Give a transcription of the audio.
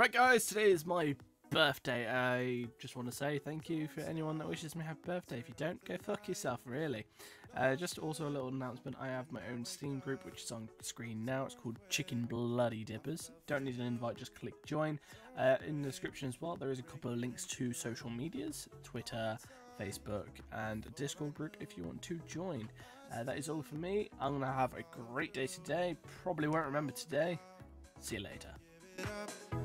Right, guys, today is my birthday. I just want to say thank you for anyone that wishes me happy birthday. If you don't, go fuck yourself, really. Uh, just also a little announcement I have my own Steam group, which is on screen now. It's called Chicken Bloody Dippers. Don't need an invite, just click join. Uh, in the description as well, there is a couple of links to social medias Twitter, Facebook, and Discord group if you want to join. Uh, that is all for me. I'm going to have a great day today. Probably won't remember today. See you later.